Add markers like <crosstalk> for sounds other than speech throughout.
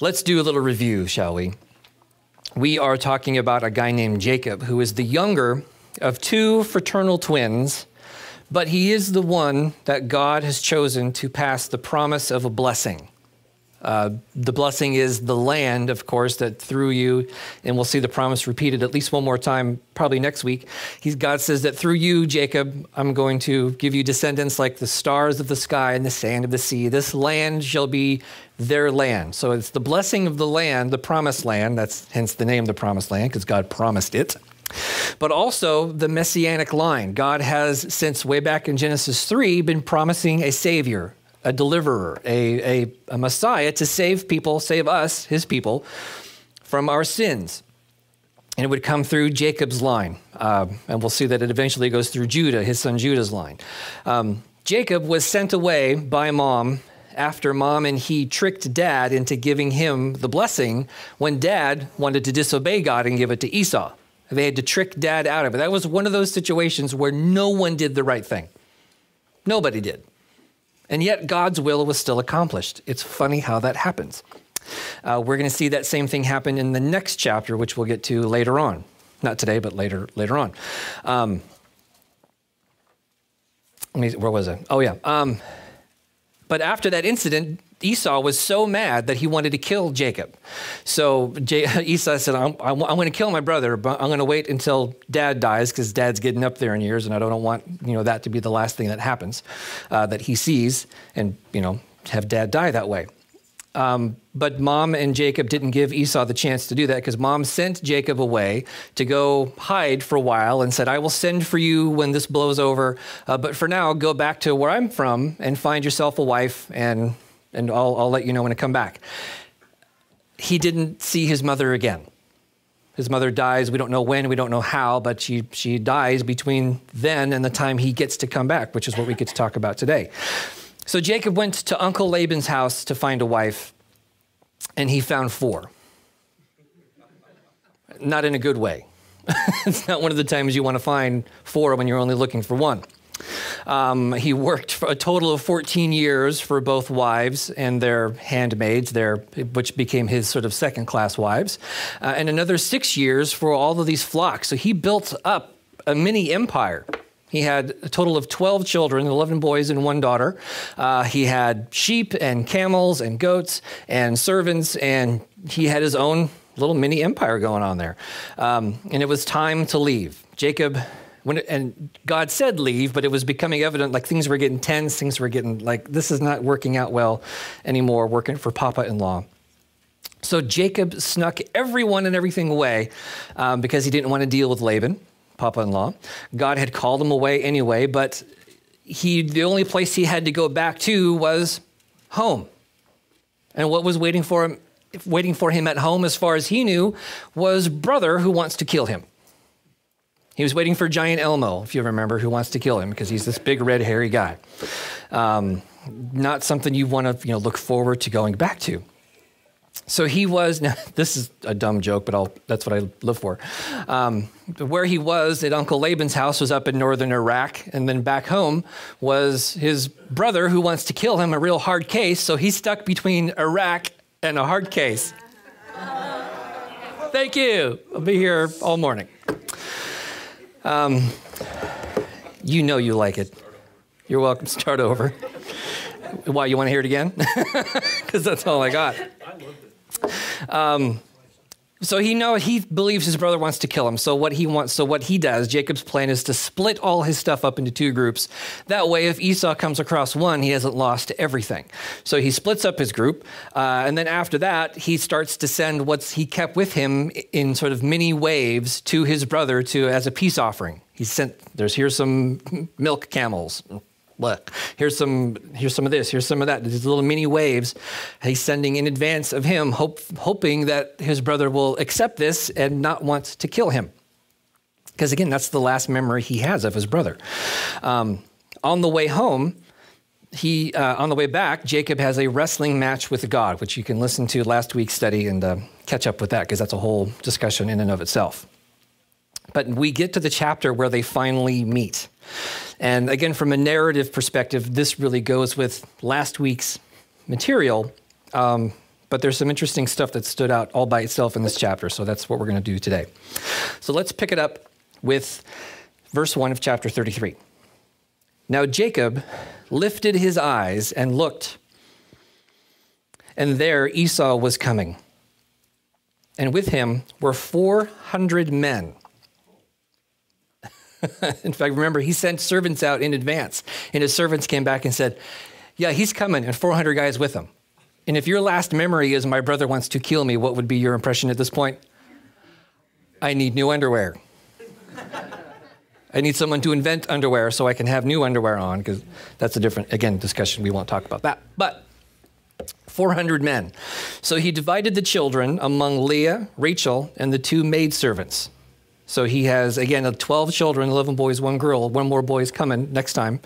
Let's do a little review, shall we? We are talking about a guy named Jacob, who is the younger of two fraternal twins, but he is the one that God has chosen to pass the promise of a blessing. Uh, the blessing is the land, of course, that through you, and we'll see the promise repeated at least one more time, probably next week. He's, God says that through you, Jacob, I'm going to give you descendants like the stars of the sky and the sand of the sea. This land shall be their land. So it's the blessing of the land, the promised land. That's hence the name, the promised land, because God promised it. But also the messianic line. God has, since way back in Genesis 3, been promising a savior, a deliverer, a, a, a Messiah to save people, save us, his people, from our sins. And it would come through Jacob's line. Uh, and we'll see that it eventually goes through Judah, his son Judah's line. Um, Jacob was sent away by mom after mom and he tricked dad into giving him the blessing when dad wanted to disobey God and give it to Esau. They had to trick dad out of it. That was one of those situations where no one did the right thing. Nobody did. And yet God's will was still accomplished. It's funny how that happens. Uh, we're going to see that same thing happen in the next chapter, which we'll get to later on. Not today, but later later on. Um, where was I? Oh, yeah. Um, but after that incident, Esau was so mad that he wanted to kill Jacob. So <laughs> Esau said, I'm, I'm going to kill my brother, but I'm going to wait until dad dies because dad's getting up there in years, and I don't want you know that to be the last thing that happens, uh, that he sees, and you know have dad die that way. Um, but mom and Jacob didn't give Esau the chance to do that because mom sent Jacob away to go hide for a while and said, I will send for you when this blows over. Uh, but for now, go back to where I'm from and find yourself a wife, and, and I'll, I'll let you know when I come back. He didn't see his mother again. His mother dies. We don't know when, we don't know how, but she, she dies between then and the time he gets to come back, which is what we get to talk about today. So Jacob went to Uncle Laban's house to find a wife, and he found four. Not in a good way. <laughs> it's not one of the times you want to find four when you're only looking for one. Um, he worked for a total of 14 years for both wives and their handmaids, their, which became his sort of second class wives, uh, and another six years for all of these flocks. So he built up a mini empire. He had a total of 12 children, 11 boys and one daughter. Uh, he had sheep and camels and goats and servants, and he had his own little mini empire going on there. Um, and it was time to leave. Jacob when it, and God said leave, but it was becoming evident like things were getting tense, things were getting like this is not working out well anymore, working for Papa in law. So Jacob snuck everyone and everything away um, because he didn't want to deal with Laban. Papa in law. God had called him away anyway, but he, the only place he had to go back to was home. And what was waiting for him, waiting for him at home, as far as he knew, was brother who wants to kill him. He was waiting for Giant Elmo, if you remember, who wants to kill him because he's this big, red, hairy guy. Um, not something you want to you know, look forward to going back to. So he was, <laughs> now this is a dumb joke, but I'll, that's what I live for. Um, where he was at Uncle Laban's house was up in northern Iraq, and then back home was his brother who wants to kill him, a real hard case. So he's stuck between Iraq and a hard case. Thank you. I'll be here all morning. Um, you know you like it. You're welcome. To <laughs> start over. Why, you want to hear it again? <laughs> Because that's all I got. Um, so he knows he believes his brother wants to kill him. So what he wants, so what he does, Jacob's plan is to split all his stuff up into two groups. That way, if Esau comes across one, he hasn't lost everything. So he splits up his group, uh, and then after that, he starts to send what's he kept with him in sort of mini waves to his brother to as a peace offering. He sent there's here's some milk camels, look, here's some, here's some of this, here's some of that. These little mini waves he's sending in advance of him, hope, hoping that his brother will accept this and not want to kill him. Because again, that's the last memory he has of his brother. Um, on the way home, he uh, on the way back, Jacob has a wrestling match with God, which you can listen to last week's study and uh, catch up with that because that's a whole discussion in and of itself. But we get to the chapter where they finally meet. And again, from a narrative perspective, this really goes with last week's material. Um, but there's some interesting stuff that stood out all by itself in this chapter. So that's what we're going to do today. So let's pick it up with verse 1 of chapter 33. Now Jacob lifted his eyes and looked, and there Esau was coming. And with him were 400 men. <laughs> in fact, remember, he sent servants out in advance, and his servants came back and said, Yeah, he's coming, and 400 guys with him. And if your last memory is, My brother wants to kill me, what would be your impression at this point? I need new underwear. <laughs> I need someone to invent underwear so I can have new underwear on, because that's a different, again, discussion. We won't talk about that. But 400 men. So he divided the children among Leah, Rachel, and the two maidservants. So he has, again, 12 children, 11 boys, one girl. One more boy is coming next time.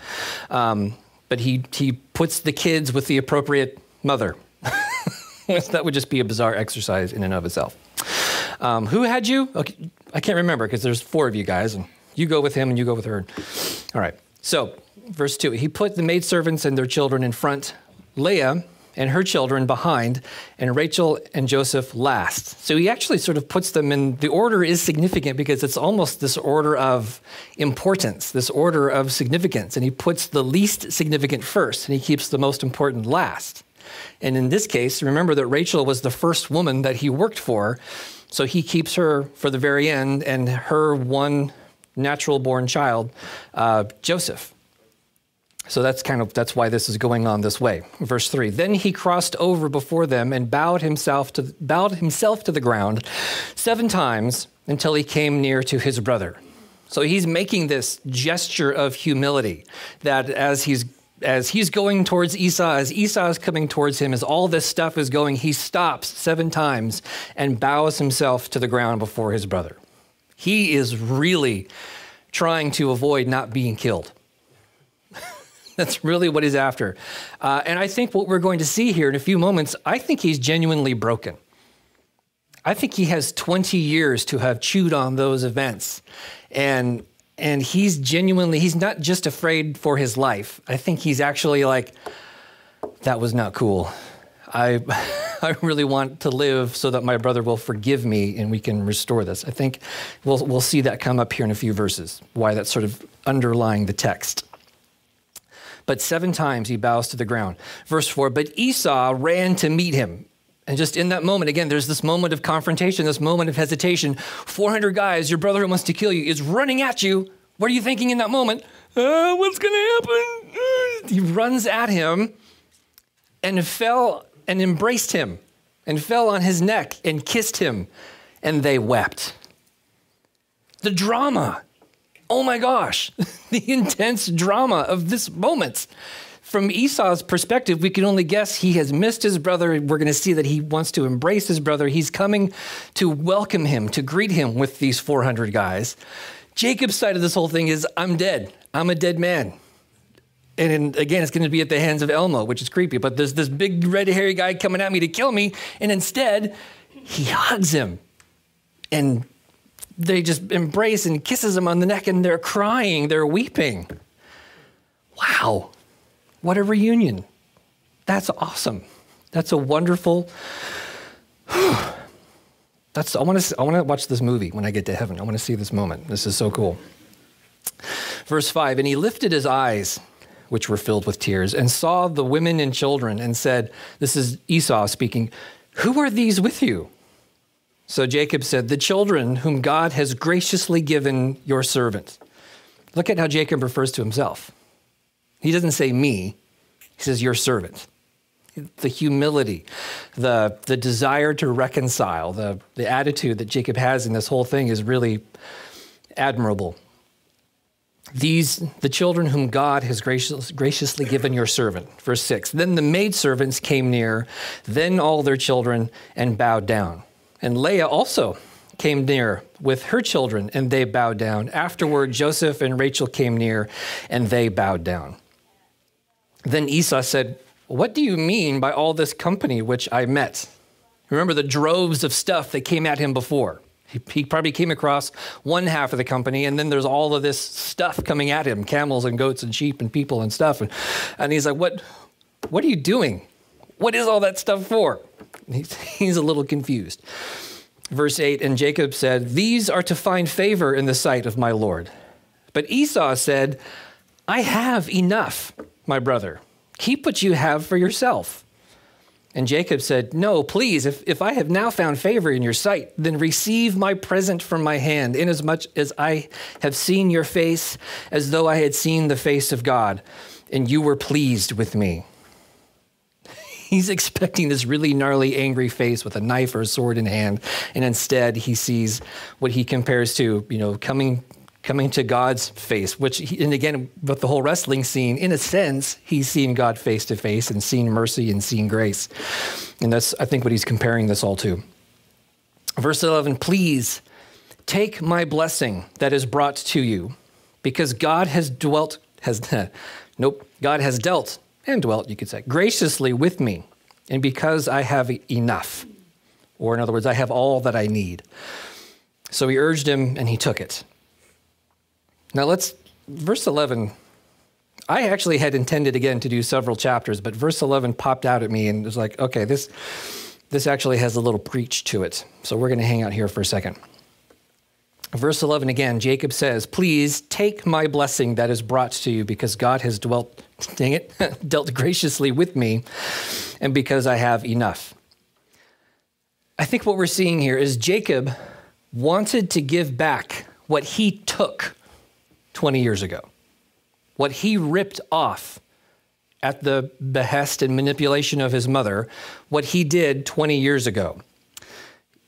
Um, but he, he puts the kids with the appropriate mother. <laughs> that would just be a bizarre exercise in and of itself. Um, who had you? Okay, I can't remember because there's four of you guys. And you go with him and you go with her. All right. So, verse 2 He put the maidservants and their children in front, Leah and her children behind, and Rachel and Joseph last. So he actually sort of puts them in the order is significant because it's almost this order of importance, this order of significance. And he puts the least significant first, and he keeps the most important last. And in this case, remember that Rachel was the first woman that he worked for. So he keeps her for the very end, and her one natural born child, uh, Joseph. So that's kind of that's why this is going on this way. Verse 3. Then he crossed over before them and bowed himself to bowed himself to the ground 7 times until he came near to his brother. So he's making this gesture of humility that as he's as he's going towards Esau, as Esau is coming towards him, as all this stuff is going, he stops seven times and bows himself to the ground before his brother. He is really trying to avoid not being killed. That's really what he's after. Uh, and I think what we're going to see here in a few moments, I think he's genuinely broken. I think he has 20 years to have chewed on those events. And and he's genuinely he's not just afraid for his life. I think he's actually like that was not cool. I <laughs> I really want to live so that my brother will forgive me and we can restore this. I think we'll, we'll see that come up here in a few verses, why that's sort of underlying the text. But seven times he bows to the ground. Verse 4 But Esau ran to meet him. And just in that moment, again, there's this moment of confrontation, this moment of hesitation. 400 guys, your brother who wants to kill you, is running at you. What are you thinking in that moment? Uh, what's going to happen? Uh, he runs at him and fell and embraced him and fell on his neck and kissed him, and they wept. The drama. Oh my gosh, <laughs> the intense drama of this moment. From Esau's perspective, we can only guess he has missed his brother. We're going to see that he wants to embrace his brother. He's coming to welcome him, to greet him with these 400 guys. Jacob's side of this whole thing is I'm dead. I'm a dead man and again, it's going to be at the hands of Elmo, which is creepy. But there's this big red hairy guy coming at me to kill me, and instead, he hugs him, and they just embrace and kisses him on the neck, and they're crying, they're weeping. Wow, what a reunion! That's awesome. That's a wonderful. <sighs> That's I want to I want to watch this movie when I get to heaven. I want to see this moment. This is so cool. Verse 5 And he lifted his eyes which were filled with tears, and saw the women and children, and said, This is Esau speaking, Who are these with you? So Jacob said, The children whom God has graciously given your servant. Look at how Jacob refers to himself. He doesn't say me, he says your servant. The humility, the, the desire to reconcile, the, the attitude that Jacob has in this whole thing is really admirable these the children whom God has gracious, graciously given your servant. Verse 6. Then the maidservants came near, then all their children, and bowed down. And Leah also came near with her children, and they bowed down. Afterward, Joseph and Rachel came near, and they bowed down. Then Esau said, What do you mean by all this company which I met? Remember the droves of stuff that came at him before. He, probably came across one half of the company, and then there's all of this stuff coming at him camels and goats and sheep and people and stuff. And, and he's like, what, what are you doing? What is all that stuff for? He's, he's a little confused. Verse 8 And Jacob said, These are to find favor in the sight of my Lord. But Esau said, I have enough, my brother. Keep what you have for yourself. And Jacob said, No, please, if, if I have now found favor in your sight, then receive my present from my hand, inasmuch as I have seen your face as though I had seen the face of God, and you were pleased with me. <laughs> He's expecting this really gnarly, angry face with a knife or a sword in hand, and instead he sees what he compares to, you know, coming coming to God's face, which, he, and again, with the whole wrestling scene, in a sense, he's seeing God face to face and seeing mercy and seeing grace. And that's, I think, what he's comparing this all to. Verse 11, please take my blessing that is brought to you, because God has dwelt, has, <laughs> nope, God has dealt and dwelt, you could say, graciously with me, and because I have enough. Or, in other words, I have all that I need. So he urged him, and he took it. Now let's, verse 11. I actually had intended again to do several chapters, but verse 11 popped out at me and was like, okay, this, this actually has a little preach to it. So we're going to hang out here for a second. Verse 11 again, Jacob says, Please take my blessing that is brought to you because God has dwelt, <laughs> dang it, <laughs> dealt graciously with me and because I have enough. I think what we're seeing here is Jacob wanted to give back what he took 20 years ago. What he ripped off at the behest and manipulation of his mother, what he did 20 years ago.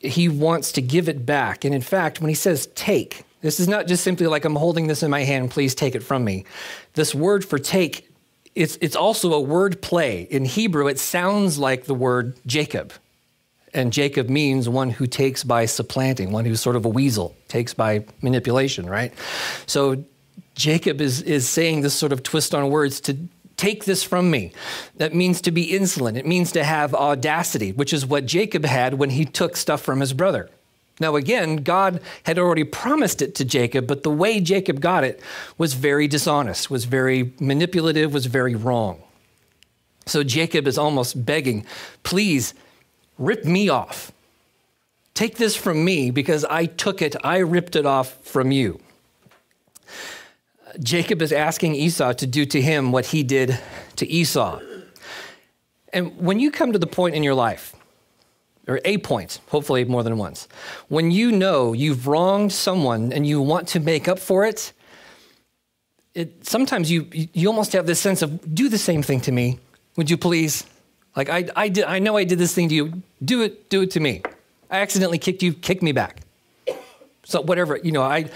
He wants to give it back. And in fact, when he says take, this is not just simply like I'm holding this in my hand, please take it from me. This word for take, it's, it's also a word play. In Hebrew, it sounds like the word Jacob. And Jacob means one who takes by supplanting, one who's sort of a weasel, takes by manipulation, right? So Jacob is, is saying this sort of twist on words to take this from me. That means to be insolent. It means to have audacity, which is what Jacob had when he took stuff from his brother. Now, again, God had already promised it to Jacob, but the way Jacob got it was very dishonest, was very manipulative, was very wrong. So Jacob is almost begging, please rip me off. Take this from me because I took it, I ripped it off from you. Jacob is asking Esau to do to him what he did to Esau. And when you come to the point in your life, or a point, hopefully more than once, when you know you've wronged someone and you want to make up for it, it sometimes you you almost have this sense of do the same thing to me, would you please? Like I I did I know I did this thing to you. Do it do it to me. I accidentally kicked you, kick me back. So whatever, you know, I,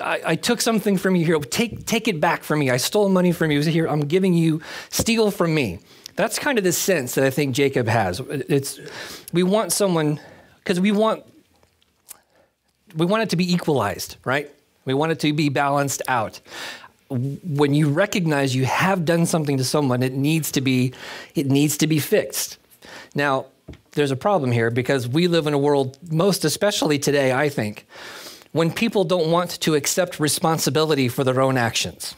I, I, took something from you here. Take, take it back from me. I stole money from you. Here, I'm giving you, steal from me. That's kind of the sense that I think Jacob has. It's, we want someone, because we want, we want it to be equalized, right? We want it to be balanced out. When you recognize you have done something to someone, it needs to be, it needs to be fixed. Now, there's a problem here because we live in a world, most especially today, I think, when people don't want to accept responsibility for their own actions.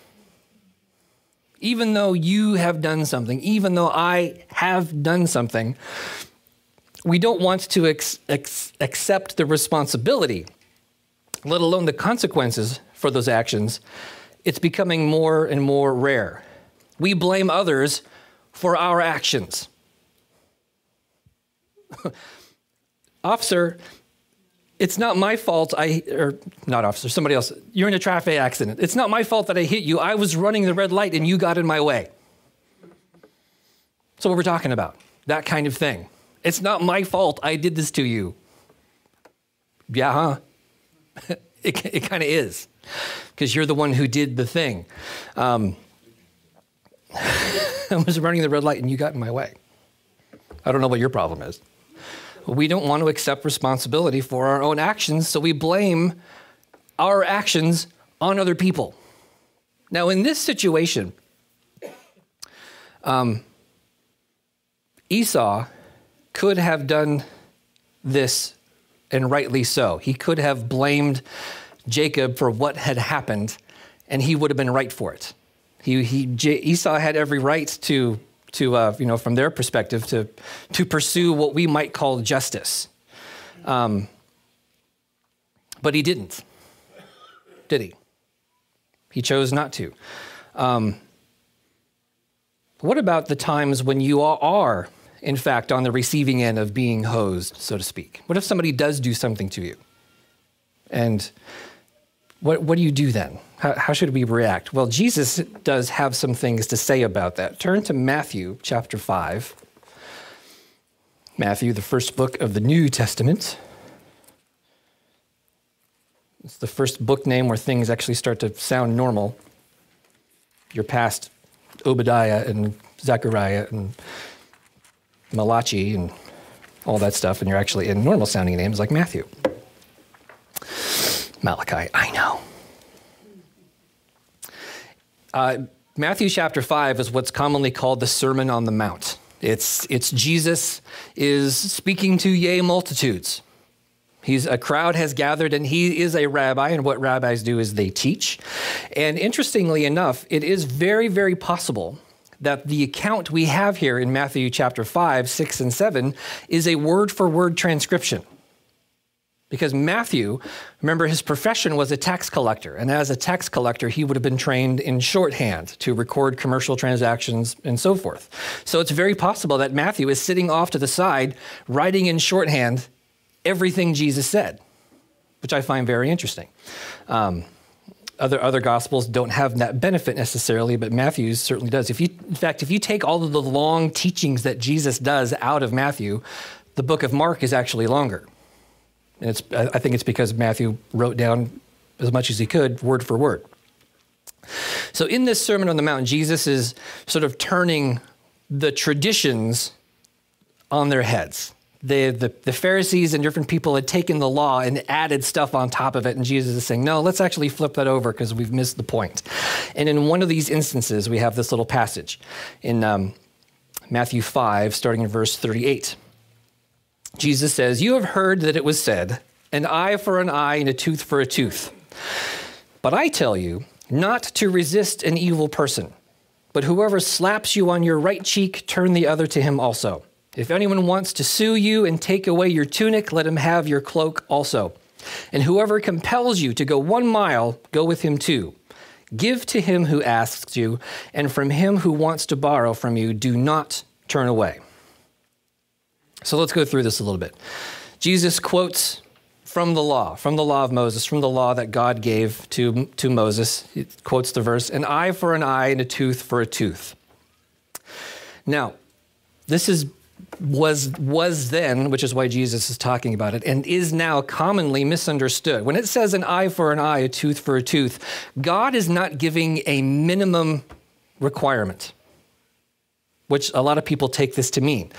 Even though you have done something, even though I have done something, we don't want to accept the responsibility, let alone the consequences for those actions. It's becoming more and more rare. We blame others for our actions. <laughs> Officer, it's not my fault I, or not officer, somebody else, you're in a traffic accident. It's not my fault that I hit you. I was running the red light and you got in my way. So, what we're talking about, that kind of thing. It's not my fault I did this to you. Yeah, huh? <laughs> it it kind of is, because you're the one who did the thing. Um, <laughs> I was running the red light and you got in my way. I don't know what your problem is we don't want to accept responsibility for our own actions, so we blame our actions on other people. Now, in this situation, um, Esau could have done this, and rightly so. He could have blamed Jacob for what had happened, and he would have been right for it. He, he, Esau had every right to to, uh, you know, from their perspective, to, to pursue what we might call justice. Um, but he didn't, did he? He chose not to. Um, what about the times when you are, in fact, on the receiving end of being hosed, so to speak? What if somebody does do something to you? And what, what do you do then? How, how should we react? Well, Jesus does have some things to say about that. Turn to Matthew chapter 5. Matthew, the first book of the New Testament. It's the first book name where things actually start to sound normal. You're past Obadiah and Zechariah and Malachi and all that stuff, and you're actually in normal sounding names like Matthew. Malachi, I know. Uh, Matthew chapter 5 is what's commonly called the Sermon on the Mount. It's, it's Jesus is speaking to yea multitudes. He's a crowd has gathered and he is a rabbi and what rabbis do is they teach. And interestingly enough, it is very very possible that the account we have here in Matthew chapter 5, 6 and 7 is a word for word transcription. Because Matthew, remember, his profession was a tax collector. And as a tax collector, he would have been trained in shorthand to record commercial transactions and so forth. So it's very possible that Matthew is sitting off to the side, writing in shorthand everything Jesus said, which I find very interesting. Um, other other gospels don't have that benefit necessarily, but Matthew's certainly does. If you, in fact, if you take all of the long teachings that Jesus does out of Matthew, the book of Mark is actually longer. And it's, I think it's because Matthew wrote down as much as he could, word for word. So in this Sermon on the Mount, Jesus is sort of turning the traditions on their heads. The, the, the, Pharisees and different people had taken the law and added stuff on top of it. And Jesus is saying, no, let's actually flip that over because we've missed the point. And in one of these instances, we have this little passage in um, Matthew 5, starting in verse 38. Jesus says, You have heard that it was said, an eye for an eye and a tooth for a tooth. But I tell you, not to resist an evil person, but whoever slaps you on your right cheek, turn the other to him also. If anyone wants to sue you and take away your tunic, let him have your cloak also. And whoever compels you to go one mile, go with him too. Give to him who asks you, and from him who wants to borrow from you, do not turn away. So let's go through this a little bit. Jesus quotes from the law, from the law of Moses, from the law that God gave to, to Moses. He quotes the verse an eye for an eye and a tooth for a tooth. Now, this is was was then, which is why Jesus is talking about it, and is now commonly misunderstood. When it says an eye for an eye, a tooth for a tooth, God is not giving a minimum requirement which a lot of people take this to mean.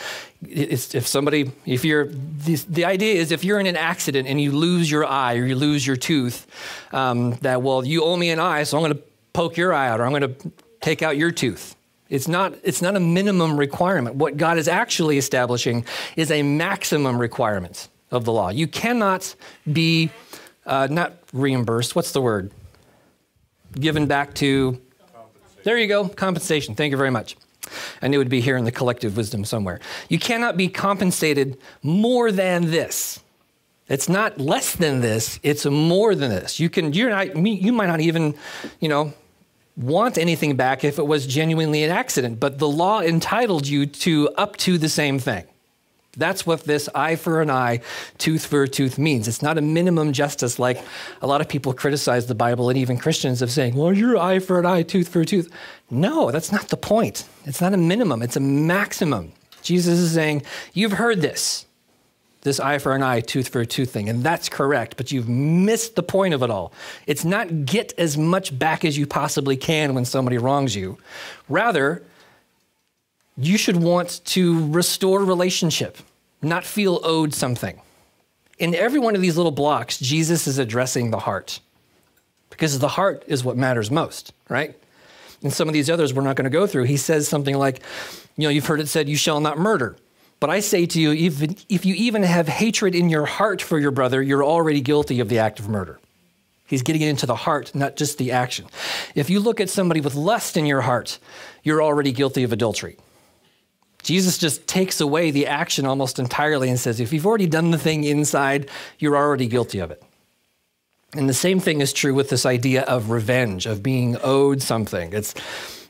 It's if somebody, if you're, the, the, idea is if you're in an accident and you lose your eye or you lose your tooth, um, that, well, you owe me an eye, so I'm going to poke your eye out or I'm going to take out your tooth. It's not, it's not a minimum requirement. What God is actually establishing is a maximum requirement of the law. You cannot be, uh, not reimbursed, what's the word? Given back to, there you go, compensation. Thank you very much. And it would be here in the collective wisdom somewhere. You cannot be compensated more than this. It's not less than this, it's more than this. You can you're not you might not even, you know, want anything back if it was genuinely an accident, but the law entitled you to up to the same thing. That's what this eye for an eye, tooth for a tooth means. It's not a minimum justice like a lot of people criticize the Bible and even Christians of saying, well, you're eye for an eye, tooth for a tooth. No, that's not the point. It's not a minimum, it's a maximum. Jesus is saying, you've heard this, this eye for an eye, tooth for a tooth thing, and that's correct, but you've missed the point of it all. It's not get as much back as you possibly can when somebody wrongs you. Rather, you should want to restore relationship, not feel owed something. In every one of these little blocks, Jesus is addressing the heart because the heart is what matters most, right? And some of these others we're not going to go through, he says something like, you know, you've heard it said, you shall not murder. But I say to you, even, if you even have hatred in your heart for your brother, you're already guilty of the act of murder. He's getting it into the heart, not just the action. If you look at somebody with lust in your heart, you're already guilty of adultery. Jesus just takes away the action almost entirely and says, if you've already done the thing inside, you're already guilty of it. And the same thing is true with this idea of revenge, of being owed something. It's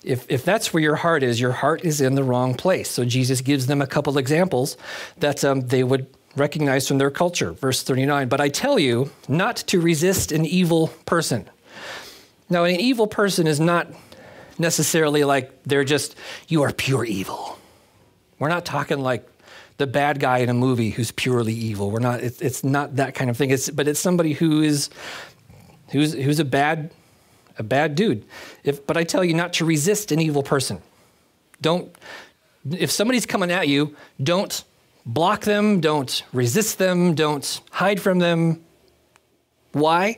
if, if that's where your heart is, your heart is in the wrong place. So Jesus gives them a couple examples that um, they would recognize from their culture. Verse 39 But I tell you not to resist an evil person. Now, an evil person is not necessarily like they're just, you are pure evil. We're not talking like the bad guy in a movie who's purely evil. We're not. It's, it's not that kind of thing. It's, but it's somebody who is who's who's a bad a bad dude. If, but I tell you not to resist an evil person. Don't. If somebody's coming at you, don't block them. Don't resist them. Don't hide from them. Why?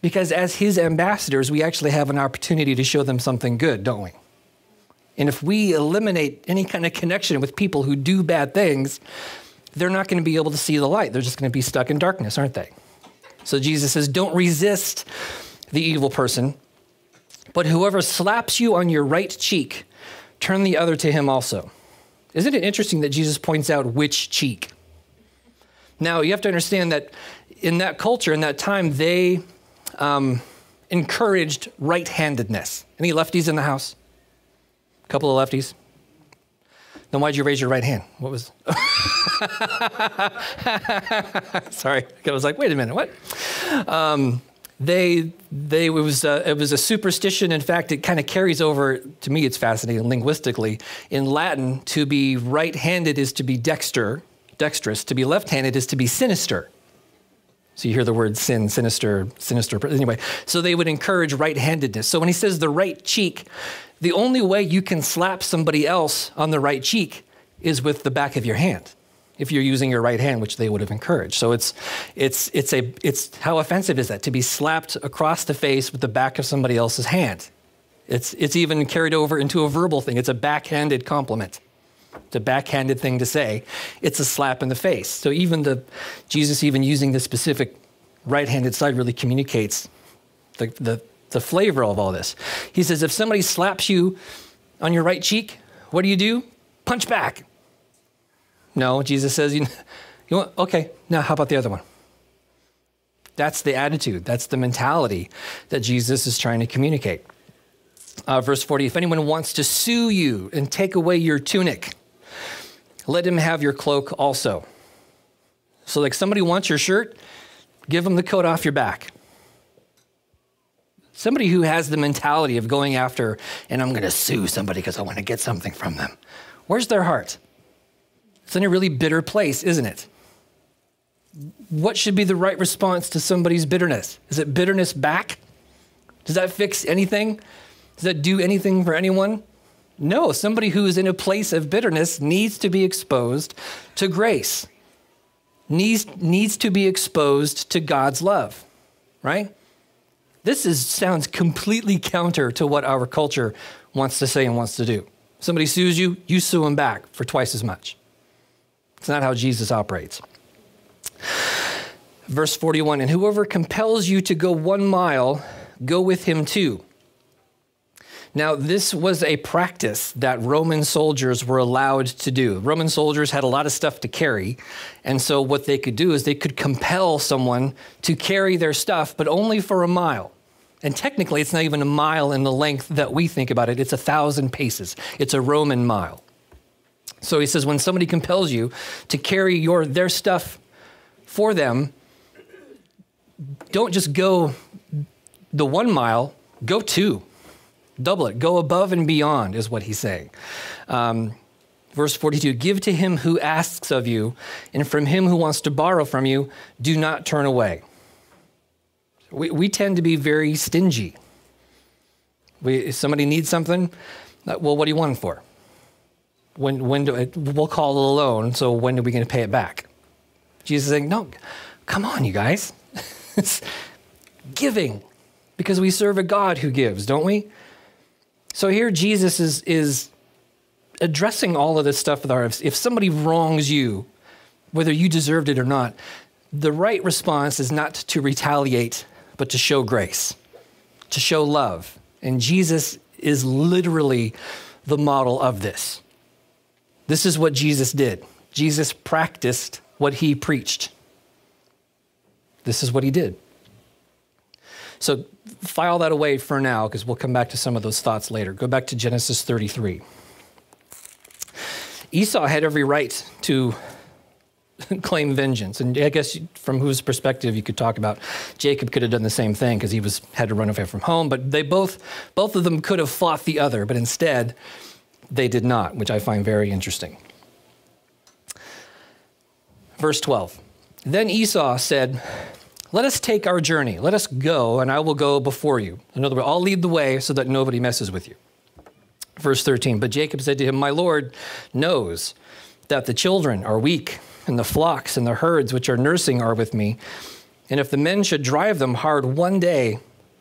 Because as his ambassadors, we actually have an opportunity to show them something good, don't we? And if we eliminate any kind of connection with people who do bad things, they're not going to be able to see the light. They're just going to be stuck in darkness, aren't they? So Jesus says, Don't resist the evil person, but whoever slaps you on your right cheek, turn the other to him also. Isn't it interesting that Jesus points out which cheek? Now, you have to understand that in that culture, in that time, they um, encouraged right handedness. Any lefties in the house? Couple of lefties. Then why'd you raise your right hand? What was? <laughs> Sorry, I was like, wait a minute, what? Um, they, they it was a, it was a superstition. In fact, it kind of carries over. To me, it's fascinating linguistically. In Latin, to be right-handed is to be dexter, dexterous. To be left-handed is to be sinister. So you hear the word sin, sinister, sinister. Anyway, so they would encourage right handedness. So when he says the right cheek, the only way you can slap somebody else on the right cheek is with the back of your hand if you're using your right hand, which they would have encouraged. So it's it's it's a it's how offensive is that to be slapped across the face with the back of somebody else's hand? It's it's even carried over into a verbal thing. It's a backhanded compliment. It's a backhanded thing to say. It's a slap in the face. So even the Jesus even using the specific right-handed side really communicates the, the the flavor of all this. He says, if somebody slaps you on your right cheek, what do you do? Punch back. No, Jesus says, you, you want, okay, now how about the other one? That's the attitude, that's the mentality that Jesus is trying to communicate. Uh, verse 40 If anyone wants to sue you and take away your tunic, let him have your cloak also. So, like somebody wants your shirt, give them the coat off your back. Somebody who has the mentality of going after, and I'm going to sue somebody because I want to get something from them. Where's their heart? It's in a really bitter place, isn't it? What should be the right response to somebody's bitterness? Is it bitterness back? Does that fix anything? Does that do anything for anyone? No, somebody who is in a place of bitterness needs to be exposed to grace, needs, needs to be exposed to God's love, right? This is, sounds completely counter to what our culture wants to say and wants to do. Somebody sues you, you sue them back for twice as much. It's not how Jesus operates. Verse 41 And whoever compels you to go one mile, go with him too. Now, this was a practice that Roman soldiers were allowed to do. Roman soldiers had a lot of stuff to carry. And so, what they could do is they could compel someone to carry their stuff, but only for a mile. And technically, it's not even a mile in the length that we think about it, it's a thousand paces. It's a Roman mile. So he says, when somebody compels you to carry your, their stuff for them, don't just go the one mile, go two. Double it. Go above and beyond, is what he's saying. Um, verse 42 Give to him who asks of you, and from him who wants to borrow from you, do not turn away. We, we tend to be very stingy. We, if somebody needs something, uh, well, what do you want it for? When, when do it, we'll call it a loan, so when are we going to pay it back? Jesus is saying, no, come on, you guys. <laughs> it's giving, because we serve a God who gives, don't we? So here Jesus is, is addressing all of this stuff with our, if somebody wrongs you, whether you deserved it or not, the right response is not to retaliate but to show grace, to show love. And Jesus is literally the model of this. This is what Jesus did. Jesus practiced what he preached. This is what he did. So file that away for now because we'll come back to some of those thoughts later. Go back to Genesis 33. Esau had every right to <laughs> claim vengeance. And I guess from whose perspective you could talk about Jacob could have done the same thing because he was had to run away from home, but they both both of them could have fought the other, but instead they did not, which I find very interesting. Verse 12. Then Esau said, let us take our journey. Let us go, and I will go before you. In other words, I'll lead the way so that nobody messes with you. Verse 13 But Jacob said to him, My Lord knows that the children are weak, and the flocks and the herds which are nursing are with me. And if the men should drive them hard one day,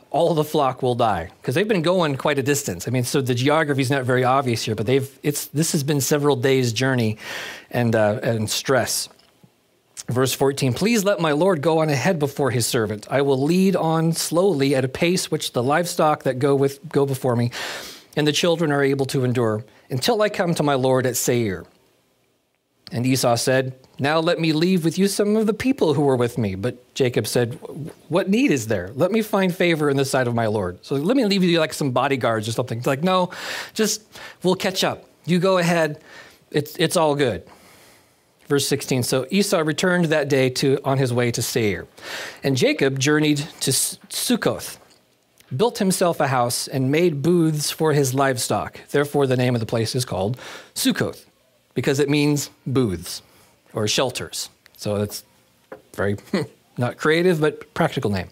all the flock will die because they've been going quite a distance. I mean, so the geography is not very obvious here, but they've it's this has been several days' journey and uh, and stress. Verse 14, please let my Lord go on ahead before his servant. I will lead on slowly at a pace which the livestock that go with go before me and the children are able to endure until I come to my Lord at Seir. And Esau said, Now let me leave with you some of the people who were with me. But Jacob said, What need is there? Let me find favor in the sight of my Lord. So let me leave you like some bodyguards or something. Like, no, just we'll catch up. You go ahead. It's, it's all good. Verse 16 So Esau returned that day to, on his way to Seir. And Jacob journeyed to Succoth, built himself a house, and made booths for his livestock. Therefore, the name of the place is called Succoth, because it means booths or shelters. So it's very <laughs> not creative, but practical name.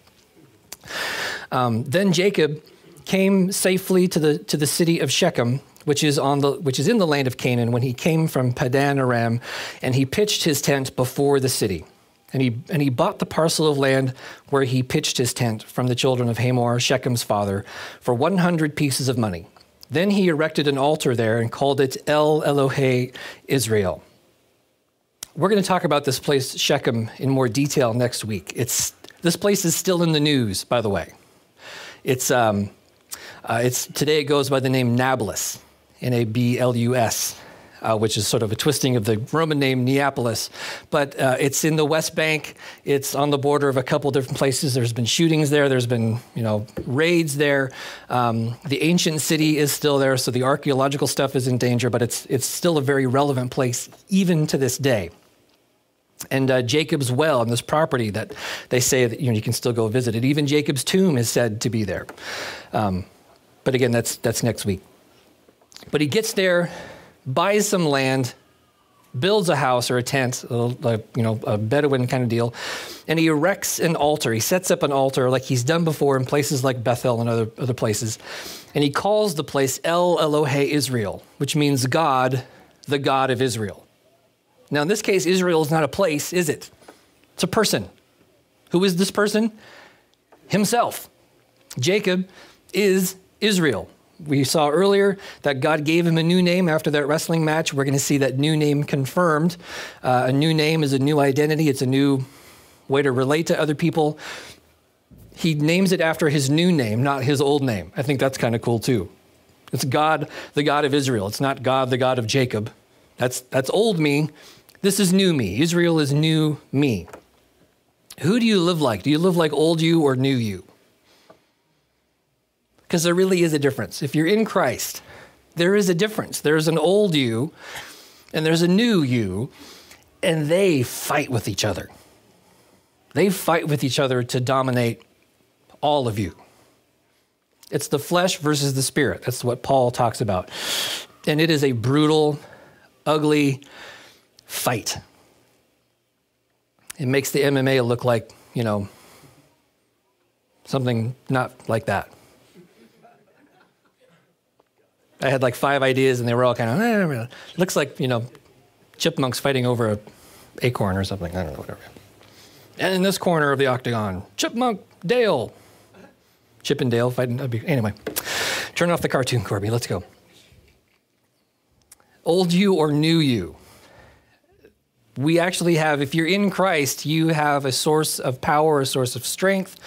Um, then Jacob came safely to the, to the city of Shechem which is on the which is in the land of Canaan, when he came from Padan Aram, and he pitched his tent before the city. And he, and he bought the parcel of land where he pitched his tent from the children of Hamor, Shechem's father, for 100 pieces of money. Then he erected an altar there and called it El Elohe Israel. We're going to talk about this place, Shechem, in more detail next week. It's, this place is still in the news, by the way. It's, um, uh, it's, today it goes by the name Nablus. N A B L U S. Uh, which is sort of a twisting of the Roman name Neapolis. But uh, it's in the West Bank. It's on the border of a couple different places. There's been shootings there. There's been, you know, raids there. Um, the ancient city is still there, so the archaeological stuff is in danger. But it's it's still a very relevant place even to this day. And uh, Jacob's well and this property that they say that you know you can still go visit it. Even Jacob's tomb is said to be there. Um, but again, that's that's next week. But he gets there, buys some land, builds a house or a tent, a, you know, a Bedouin kind of deal, and he erects an altar. He sets up an altar like he's done before in places like Bethel and other, other places. And he calls the place El Elohe Israel, which means God, the God of Israel. Now, in this case, Israel is not a place, is it? It's a person. Who is this person? Himself. Jacob is Israel. We saw earlier that God gave him a new name after that wrestling match. We're going to see that new name confirmed. Uh, a new name is a new identity, it's a new way to relate to other people. He names it after his new name, not his old name. I think that's kind of cool too. It's God, the God of Israel. It's not God, the God of Jacob. That's, that's old me. This is new me. Israel is new me. Who do you live like? Do you live like old you or new you? Because there really is a difference. If you're in Christ, there is a difference. There's an old you and there's a new you, and they fight with each other. They fight with each other to dominate all of you. It's the flesh versus the spirit. That's what Paul talks about. And it is a brutal, ugly fight. It makes the MMA look like, you know, something not like that. I had like five ideas, and they were all kind of eh, looks like you know chipmunks fighting over a acorn or something. I don't know, whatever. And in this corner of the octagon, Chipmunk Dale, Chip and Dale fighting. Anyway, turn off the cartoon, Corby. Let's go. Old you or new you. We actually have, if you're in Christ, you have a source of power, a source of strength,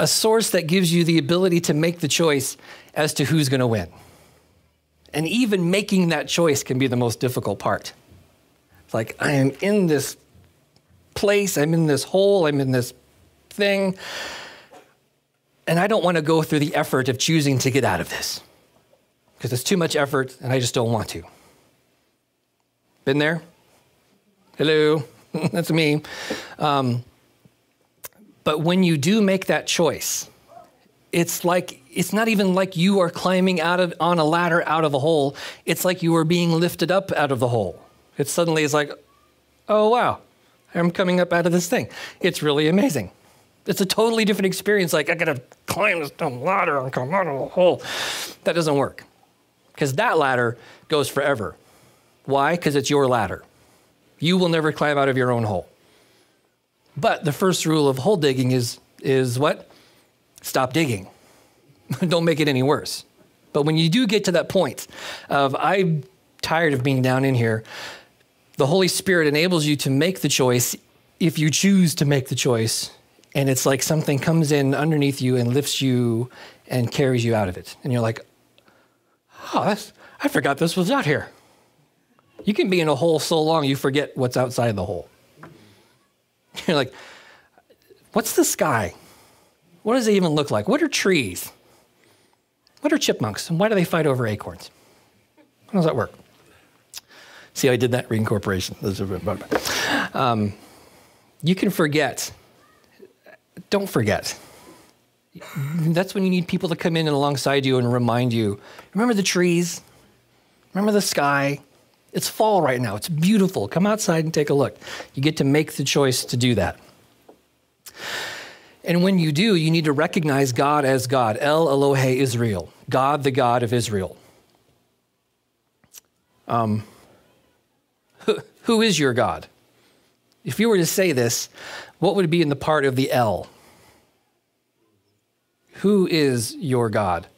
a source that gives you the ability to make the choice as to who's going to win. And even making that choice can be the most difficult part. It's like, I am in this place, I'm in this hole, I'm in this thing, and I don't want to go through the effort of choosing to get out of this because it's too much effort and I just don't want to. Been there? Hello, <laughs> that's me. Um, but when you do make that choice, it's like it's not even like you are climbing out of on a ladder out of a hole. It's like you are being lifted up out of the hole. It suddenly is like, oh wow, I'm coming up out of this thing. It's really amazing. It's a totally different experience. Like I gotta climb this dumb ladder and come out of a hole. That doesn't work because that ladder goes forever. Why? Because it's your ladder. You will never climb out of your own hole. But the first rule of hole digging is is what? Stop digging. <laughs> Don't make it any worse. But when you do get to that point of I'm tired of being down in here, the Holy Spirit enables you to make the choice if you choose to make the choice. And it's like something comes in underneath you and lifts you and carries you out of it. And you're like, oh, I forgot this was out here. You can be in a hole so long you forget what's outside the hole. <laughs> You're like, what's the sky? What does it even look like? What are trees? What are chipmunks? And why do they fight over acorns? How does that work? See, I did that reincorporation. Um, you can forget. Don't forget. That's when you need people to come in and alongside you and remind you remember the trees? Remember the sky? It's fall right now. It's beautiful. Come outside and take a look. You get to make the choice to do that. And when you do, you need to recognize God as God, El Elohe Israel, God, the God of Israel. Um, who, who is your God? If you were to say this, what would be in the part of the El? Who is your God?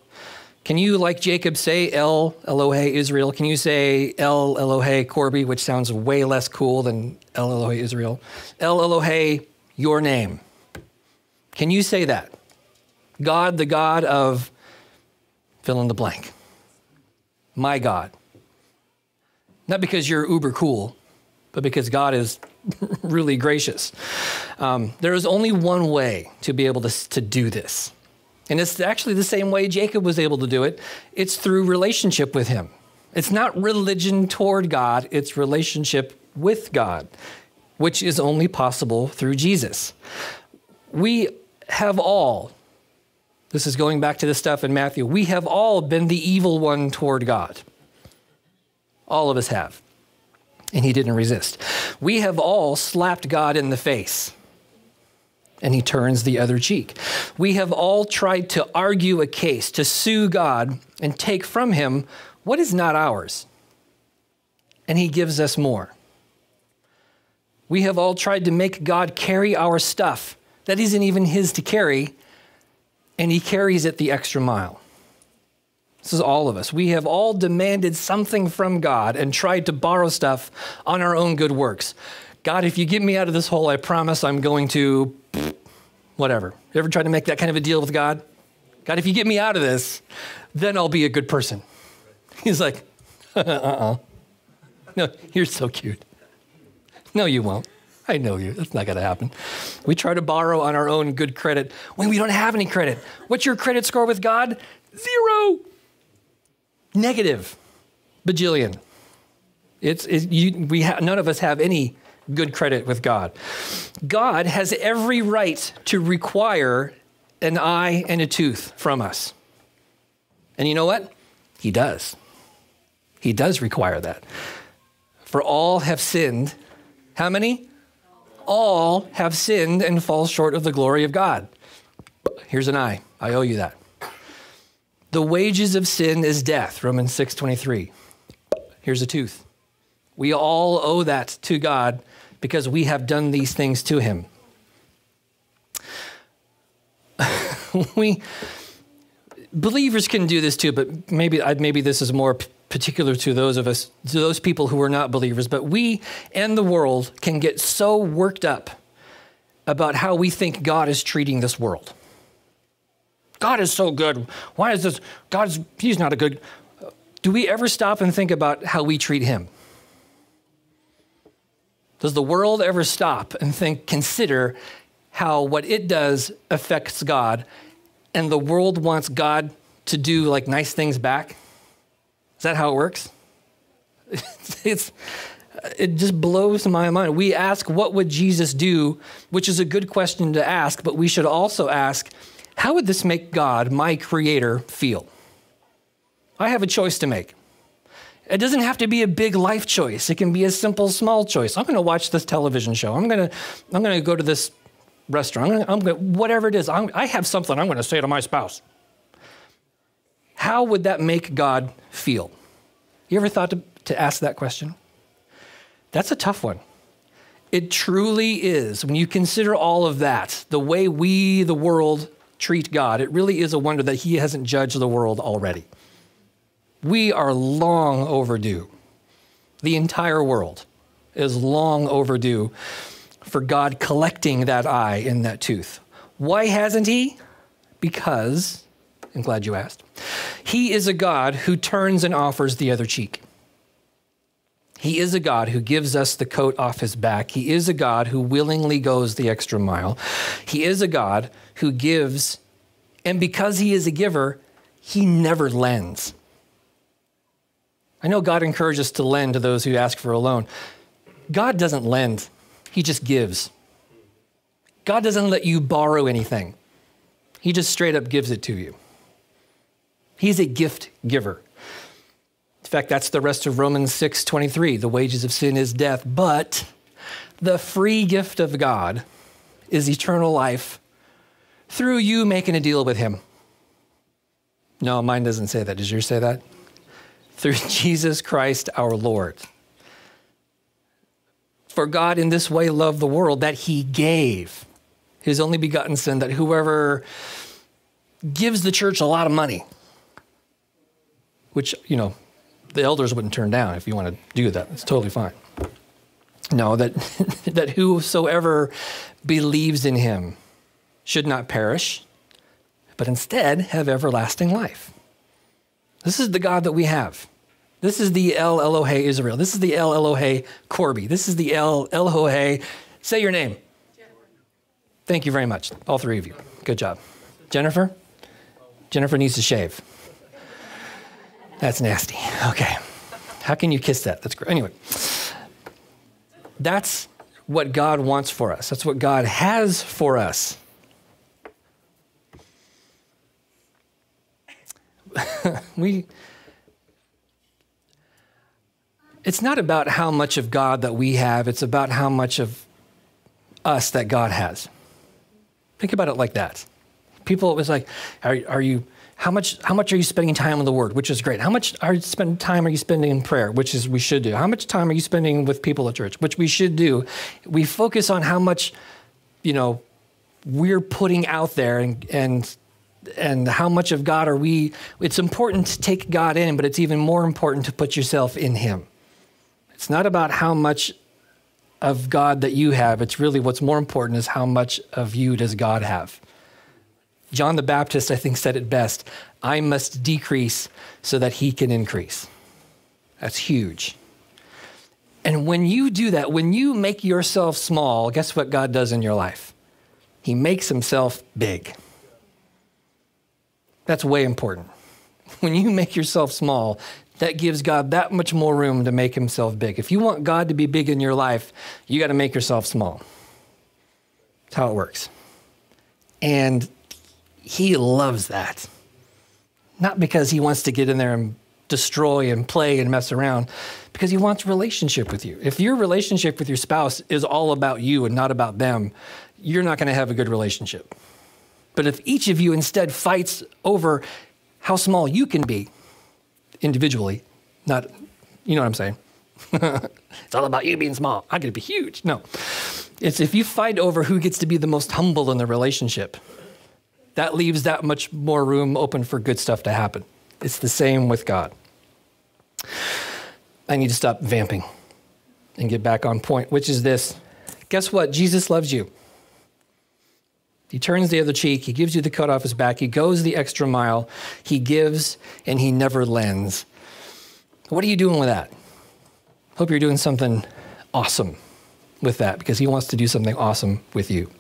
Can you, like Jacob, say El Elohe Israel? Can you say El Elohe Corby, which sounds way less cool than El Elohe Israel? El Elohe, your name. Can you say that? God, the God of fill in the blank. My God. Not because you're uber cool, but because God is <laughs> really gracious. Um, there is only one way to be able to, to do this. And it's actually the same way Jacob was able to do it it's through relationship with him. It's not religion toward God, it's relationship with God, which is only possible through Jesus. We have all, this is going back to the stuff in Matthew, we have all been the evil one toward God. All of us have. And he didn't resist. We have all slapped God in the face and he turns the other cheek. We have all tried to argue a case, to sue God and take from him what is not ours, and he gives us more. We have all tried to make God carry our stuff that isn't even his to carry, and he carries it the extra mile. This is all of us. We have all demanded something from God and tried to borrow stuff on our own good works. God, if you get me out of this hole, I promise I'm going to whatever. You ever tried to make that kind of a deal with God? God, if you get me out of this, then I'll be a good person. <laughs> He's like, uh <laughs> uh-uh. uh No, you're so cute. No, you won't. I know you. That's not going to happen. We try to borrow on our own good credit when we don't have any credit. What's your credit score with God? Zero. Negative. Bajillion. It's, it, you, we ha- none of us have any good credit with God. God has every right to require an eye and a tooth from us. And you know what? He does. He does require that. For all have sinned. How many? All have sinned and fall short of the glory of God. Here's an eye. I owe you that. The wages of sin is death, Romans 6:23. Here's a tooth. We all owe that to God because we have done these things to him. <laughs> we believers can do this too, but maybe maybe this is more particular to those of us, to those people who are not believers. But we and the world can get so worked up about how we think God is treating this world. God is so good. Why is this? God's He's not a good. do we ever stop and think about how we treat him? Does the world ever stop and think, consider how what it does affects God and the world wants God to do like nice things back? Is that how it works? <laughs> it's, it just blows my mind. We ask, what would Jesus do? Which is a good question to ask, but we should also ask, how would this make God, my creator, feel? I have a choice to make. It doesn't have to be a big life choice. It can be a simple, small choice. I'm going to watch this television show. I'm going to, I'm going to go to this restaurant. I'm going to, I'm going to whatever it is. I have something I'm going to say to my spouse. How would that make God feel? You ever thought to, to ask that question? That's a tough one. It truly is. When you consider all of that, the way we, the world, treat God, it really is a wonder that He hasn't judged the world already. We are long overdue. The entire world is long overdue for God collecting that eye and that tooth. Why hasn't He? Because, I'm glad you asked, He is a God who turns and offers the other cheek. He is a God who gives us the coat off his back. He is a God who willingly goes the extra mile. He is a God who gives, and because he is a giver, he never lends. I know God encourages us to lend to those who ask for a loan. God doesn't lend, he just gives. God doesn't let you borrow anything, he just straight up gives it to you. He's a gift giver In fact, that's the rest of Romans 6 23. The wages of sin is death, but the free gift of God is eternal life through you making a deal with Him. No, mine doesn't say that. Does yours say that? Through <laughs> Jesus Christ our Lord. For God in this way loved the world that He gave His only begotten Son, that whoever gives the church a lot of money, which, you know, the elders wouldn't turn down if you want to do that. It's totally fine. No, that, <laughs> that whosoever believes in him should not perish, but instead have everlasting life. This is the God that we have. This is the El Elohe Israel. This is the El Elohe Corby. This is the El Elohe. Say your name. Thank you very much, all three of you. Good job. Jennifer? Jennifer needs to shave. That's nasty. Okay. How can you kiss that? That's great. Anyway, that's what God wants for us. That's what God has for us. <laughs> we it's not about how much of God that we have, it's about how much of us that God has. Think about it like that. People always like, are, are you how much how much are you spending time on the word? Which is great. How much are you spend, time are you spending in prayer? Which is we should do. How much time are you spending with people at church? Which we should do. We focus on how much you know we're putting out there and and and how much of god are we it's important to take god in but it's even more important to put yourself in him. It's not about how much of god that you have. It's really what's more important is how much of you does god have John the Baptist, I think, said it best I must decrease so that he can increase. That's huge. And when you do that, when you make yourself small, guess what God does in your life? He makes himself big. That's way important. <laughs> When you make yourself small, that gives God that much more room to make himself big. If you want God to be big in your life, you got to make yourself small. That's how it works. And he loves that. Not because he wants to get in there and destroy and play and mess around, because he wants a relationship with you. If your relationship with your spouse is all about you and not about them, you're not going to have a good relationship. But if each of you instead fights over how small you can be individually, not, you know what I'm saying? <laughs> it's all about you being small. I'm going to be huge. No. It's if you fight over who gets to be the most humble in the relationship, that leaves that much more room open for good stuff to happen. It's the same with God. I need to stop vamping and get back on point, which is this. Guess what? Jesus loves you. He turns the other cheek. He gives you the coat off his back. He goes the extra mile. He gives and he never lends. What are you doing with that? Hope you're doing something awesome with that because He wants to do something awesome with you.